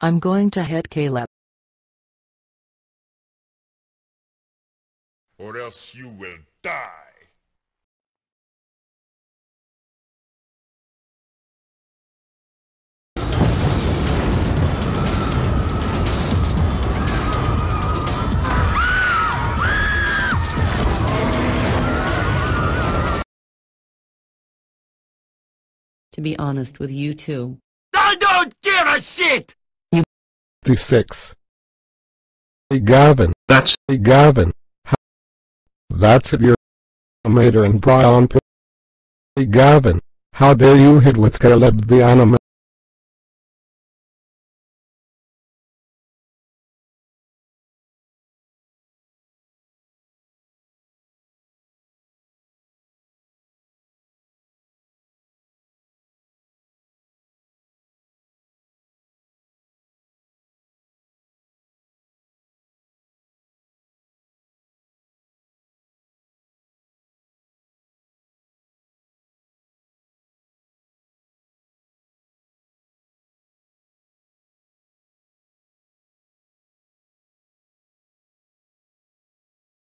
I'm going to hit Caleb. Or else you will die. To be honest with you two. I don't give a shit! 56. Hey Gavin. That's Hey Gavin. That's it your Mater and Brian. P- Hey Gavin. How dare you hit with Caleb the anime?